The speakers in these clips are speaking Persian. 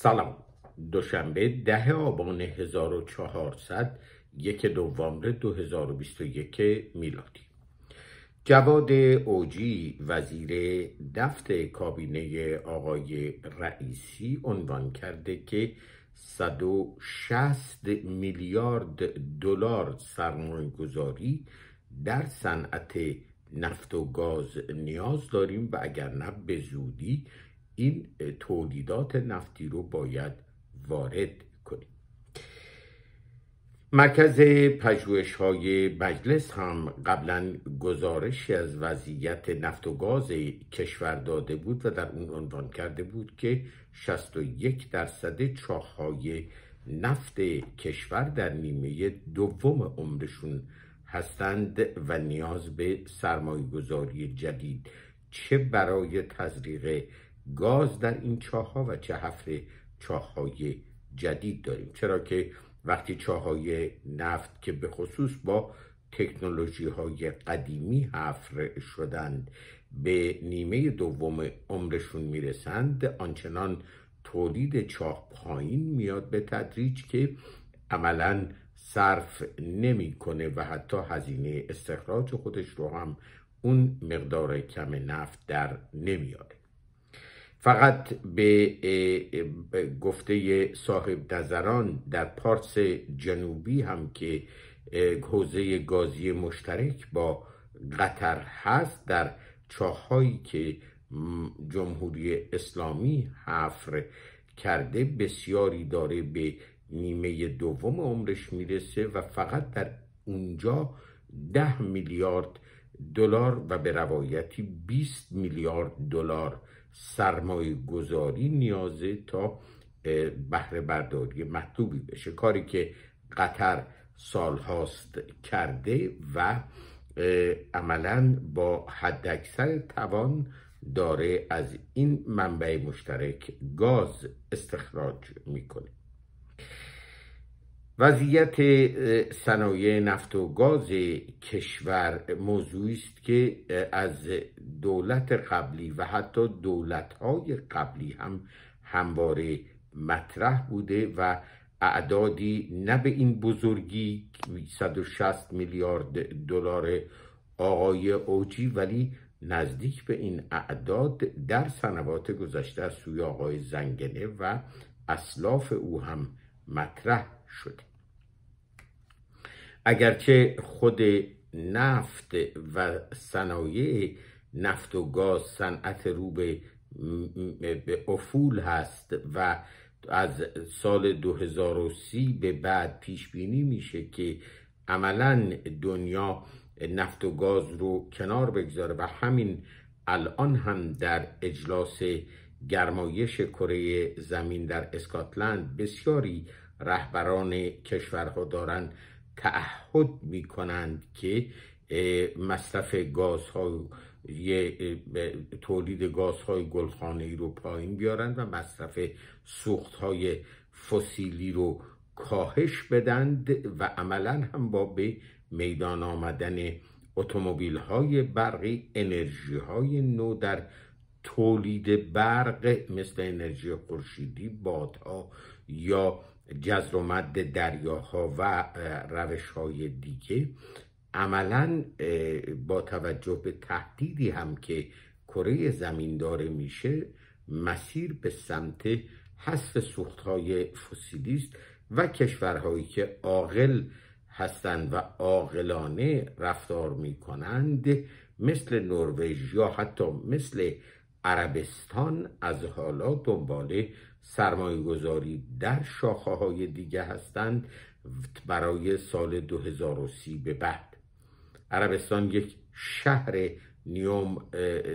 سلام. دوشنبه ده آبان 1400 یک نوامبر 2021 میلادی. جواد اوجی وزیر دفت کابینه آقای رئیسی عنوان کرده که 160 میلیارد دلار سرمایه گذاری در صنعت نفت و گاز نیاز داریم و اگر نه به زودی این تولیدات نفتی رو باید وارد کنیم. مرکز پژوهش های مجلس هم قبلا گزارشی از وضعیت نفت و گاز کشور داده بود و در اون عنوان کرده بود که 61 درصد چاههای نفت کشور در نیمه دوم عمرشون هستند و نیاز به سرمایه گذاری جدید چه برای تزریق گاز در این چاه ها و چه حفر چاه های جدید داریم. چرا که وقتی چاه های نفت که به خصوص با تکنولوژی های قدیمی حفر شدند به نیمه دوم عمرشون می‌رسند آنچنان تولید چاه پایین میاد به تدریج که عملا صرف نمی‌کنه و حتی هزینه استخراج خودش رو هم اون مقدار کم نفت در نمیاره. فقط به گفته صاحب نظران در پارس جنوبی هم که حوزه گازی مشترک با قطر هست در چاهایی که جمهوری اسلامی حفر کرده بسیاری داره به نیمه دوم عمرش می‌رسه و فقط در اونجا ده میلیارد دلار و به روایتی 20 میلیارد دلار سرمایه گذاری نیازه تا بهره برداری مطلوبی بشه. کاری که قطر سالهاست کرده و عملا با حداکثر توان داره از این منبع مشترک گاز استخراج می‌کنه. وضعیت صنایع نفت و گاز کشور موضوعی است که از دولت قبلی و حتی دولت‌های قبلی هم همواره مطرح بوده و اعدادی نه به این بزرگی 160 میلیارد دلار آقای اوجی ولی نزدیک به این اعداد در سنوات گذشته از سوی آقای زنگنه و اسلاف او هم مطرح شده. اگرچه خود نفت و صنایع نفت و گاز صنعت رو به افول هست و از سال 2030 به بعد پیش بینی میشه که عملا دنیا نفت و گاز رو کنار بگذاره و همین الان هم در اجلاس گرمایش کره زمین در اسکاتلند بسیاری رهبران کشورها دارند تعهد می کنند که مصرف گازهای تولید گازهای گلخانه ای رو پایین بیارند و مصرف سوختهای فسیلی رو کاهش بدند و عملا هم با به میدان آمدن اتومبیل های برقی انرژی های نو در تولید برق مثل انرژی خورشیدی بادها یا جزر و مد دریاها و روش های دیگه عملا با توجه به تهدیدی هم که کره زمین داره میشه مسیر به سمت حذف سوختهای فسیلی است و کشورهایی که عاقل هستند و عاقلانه رفتار می‌کنند مثل نروژ یا حتی مثل عربستان از حالا دنبال سرمایه گذاری در شاخه های دیگه هستند برای سال 2030 به بعد. عربستان یک شهر نیوم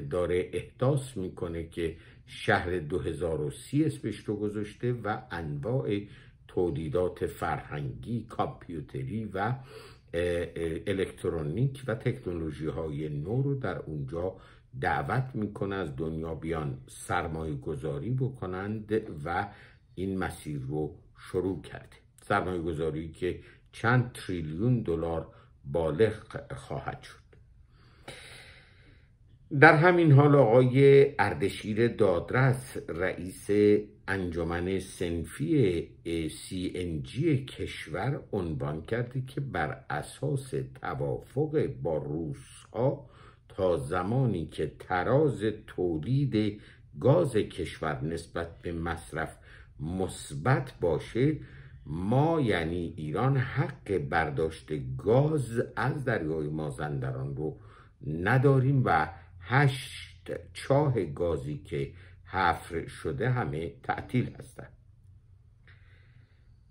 داره احداث می‌کنه که شهر 2030 اسمش رو گذاشته و انواع تولیدات فرهنگی کامپیوتری و الکترونیک و تکنولوژی های نو رو در اونجا دعوت می‌کنه از دنیا بیان سرمایه گذاری بکنند و این مسیر رو شروع کرده. سرمایه گذاری که چند تریلیون دلار بالغ خواهد شد. در همین حال آقای اردشیر دادرس رئیس انجمن سنفی جی کشور عنوان کرده که بر اساس توافق با روس ها تا زمانی که تراز تولید گاز کشور نسبت به مصرف مثبت باشه ما یعنی ایران حق برداشت گاز از دریای مازندران رو نداریم و هشت چاه گازی که حفر شده همه تعطیل هستند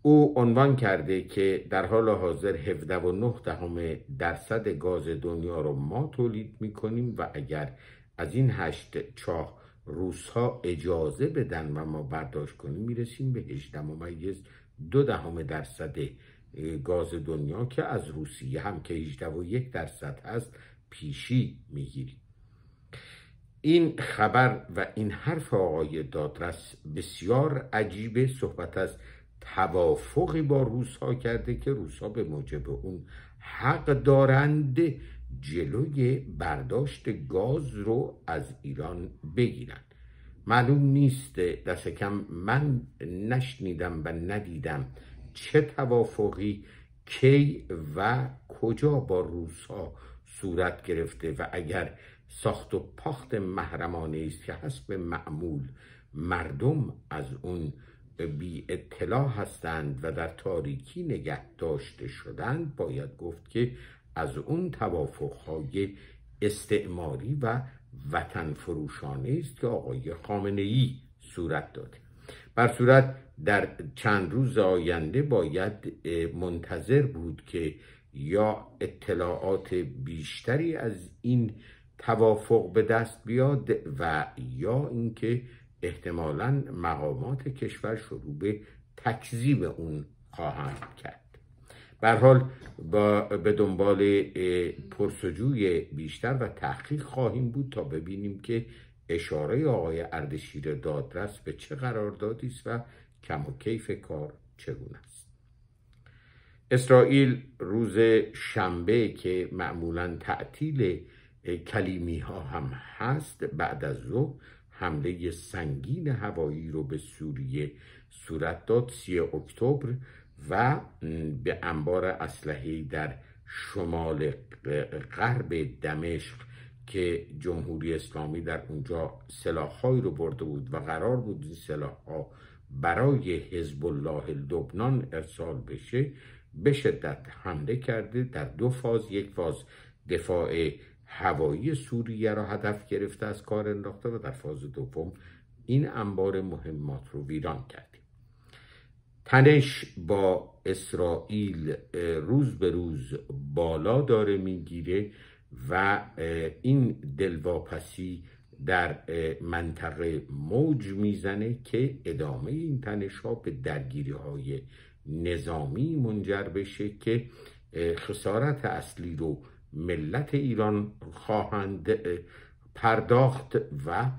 او عنوان کرده که در حال حاضر 17 و 9 دهم درصد گاز دنیا رو ما تولید می‌کنیم و اگر از این هشت چاه روسها اجازه بدن و ما برداشت کنیم می‌رسیم به 18 ممیز دو دهم درصد گاز دنیا که از روسیه هم که 18 و یک درصد هست پیشی می‌گیریم. این خبر و این حرف آقای دادرس بسیار عجیبه صحبت از توافقی با روس ها کرده که روس ها به موجب اون حق دارند جلوی برداشت گاز رو از ایران بگیرن. معلوم نیست دست کم من نشنیدم و ندیدم چه توافقی کی و کجا با روس ها صورت گرفته و اگر ساخت و پاخت محرمانه است که حسب معمول مردم از اون بی اطلاع هستند و در تاریکی نگه داشته شدند باید گفت که از اون توافقهای استعماری و وطن فروشانه است که آقای خامنه ای صورت داده بر صورت در چند روز آینده باید منتظر بود که یا اطلاعات بیشتری از این توافق به دست بیاد و یا اینکه احتمالا مقامات کشور شروع به تکذیب اون خواهند کرد. بر حال با به دنبال پرسجوی بیشتر و تحقیق خواهیم بود تا ببینیم که اشاره آقای اردشیر دادرس به چه قراردادی است و کم و کیف کار چگونه است. اسرائیل روز شنبه که معمولا تعطیل کلیمی ها هم هست بعد از ظهر حمله سنگین هوایی رو به سوریه صورت داد سی اکتبر و به انبار اسلحه در شمال غرب دمشق که جمهوری اسلامی در اونجا سلاحهایی رو برده بود و قرار بود این سلاحها برای حزب الله لبنان ارسال بشه به شدت حمله کرده در دو فاز یک فاز دفاع هوایی سوریه را هدف گرفته از کار انداخته و در فاز دوم این انبار مهمات رو ویران کرده تنش با اسرائیل روز به روز بالا داره می‌گیره و این دلواپسی در منطقه موج می‌زنه که ادامه این تنش ها به درگیری های نظامی منجر بشه که خسارت اصلی رو ملت ایران خواهند پرداخت و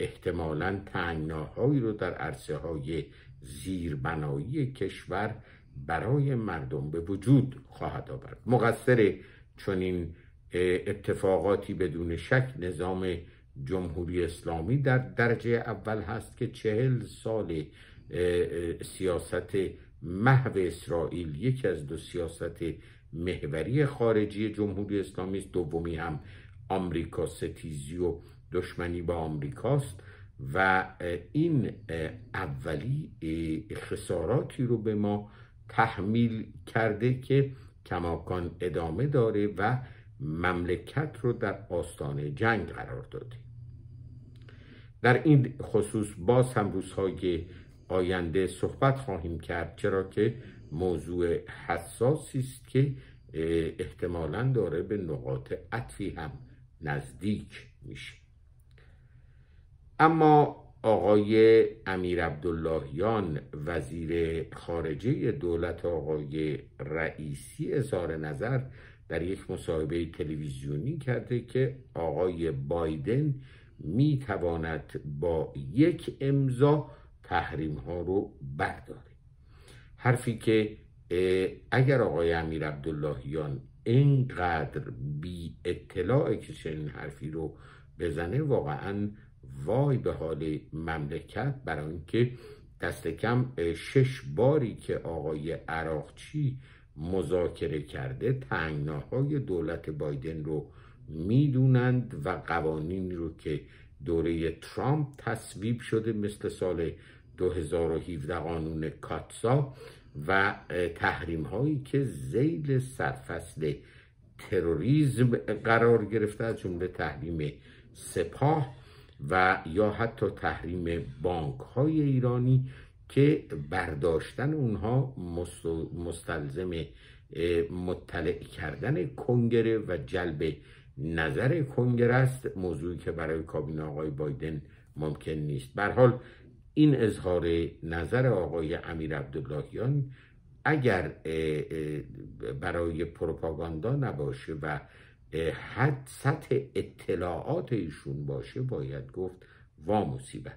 احتمالا تنگناهایی رو در عرصه های زیربنایی کشور برای مردم به وجود خواهد آورد. مقصر چنین اتفاقاتی بدون شک نظام جمهوری اسلامی در درجه اول هست که چهل سال سیاست محو اسرائیل یکی از دو سیاست محوری خارجی جمهوری اسلامی است دومی هم آمریکا ستیزی و دشمنی با آمریکاست و این اولی خساراتی رو به ما تحمیل کرده که کماکان ادامه داره و مملکت رو در آستانه جنگ قرار داده. در این خصوص باز هم روزهای آینده صحبت خواهیم کرد چرا که موضوع حساسی است که احتمالا داره به نقاط عطفی هم نزدیک میشه. اما آقای امیر عبداللهیان وزیر خارجه دولت آقای رئیسی اظهار نظر در یک مصاحبه تلویزیونی کرده که آقای بایدن می تواند با یک امضا تحریم ها رو برداره حرفی که اگر آقای امیر عبداللهیان اینقدر بی اطلاع که چنین حرفی رو بزنه واقعا وای به حال مملکت. برای اینکه دست کم شش باری که آقای عراقچی مذاکره کرده تنگناهای دولت بایدن رو می‌دونند و قوانین رو که دوره ترامپ تصویب شده مثل سال 2017 قانون کاتسا و تحریم هایی که زیل سرفصل تروریزم قرار گرفته از جمله تحریم سپاه و یا حتی تحریم بانک های ایرانی که برداشتن اونها مستلزم مطلع کردن کنگره و جلب نظر کنگره است. موضوعی که برای کابینه آقای بایدن ممکن نیست. حال این اظهار نظر آقای امیر عبداللهیان اگر برای پروپاگاندا نباشه و حد سطح اطلاعات ایشون باشه باید گفت وا مصیبت.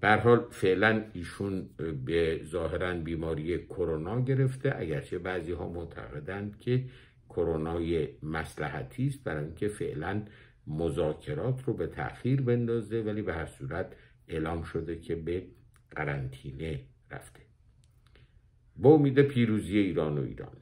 بر حال فعلا ایشون به ظاهرا بیماری کرونا گرفته اگرچه بعضی ها معتقدند که کرونای مسلحتی است برای اینکه فعلا مذاکرات رو به تاخیر بندازه ولی به هر صورت اعلام شده که به قرنطینه رفته. با امید پیروزی ایران و ایرانی